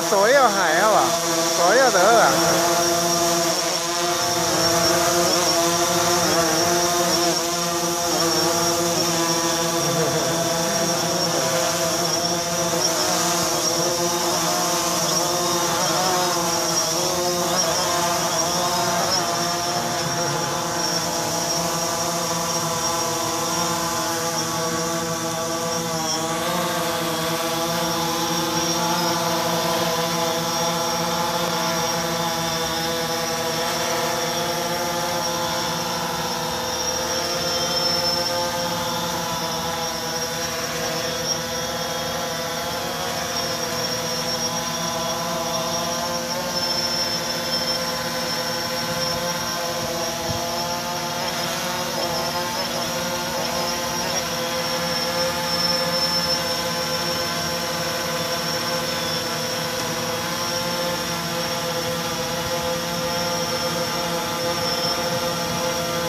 左右海好吧，左右就好。